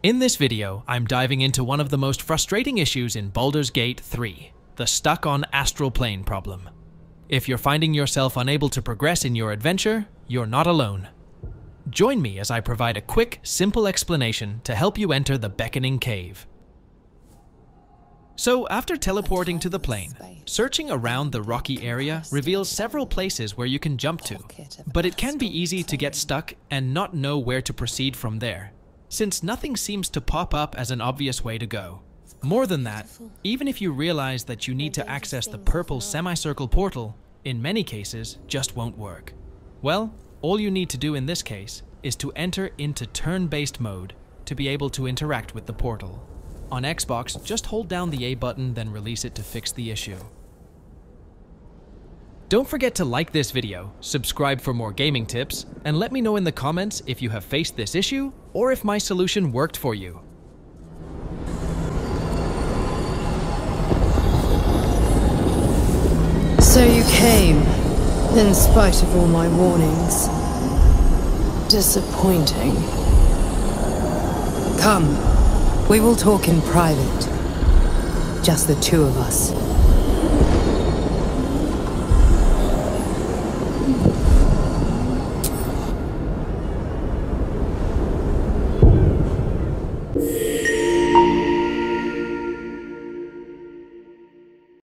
In this video, I'm diving into one of the most frustrating issues in Baldur's Gate 3, the stuck on astral plane problem. If you're finding yourself unable to progress in your adventure, you're not alone. Join me as I provide a quick, simple explanation to help you enter the Beckoning Cave. So, after teleporting to the plane, searching around the rocky area reveals several places where you can jump to, but it can be easy to get stuck and not know where to proceed from there, since nothing seems to pop up as an obvious way to go. More than that, even if you realize that you need to access the purple semicircle portal, in many cases just won't work. Well, all you need to do in this case is to enter into turn-based mode to be able to interact with the portal. On Xbox, just hold down the A button then release it to fix the issue. Don't forget to like this video, subscribe for more gaming tips, and let me know in the comments if you have faced this issue or if my solution worked for you. So you came, in spite of all my warnings. Disappointing. Come, we will talk in private. Just the two of us.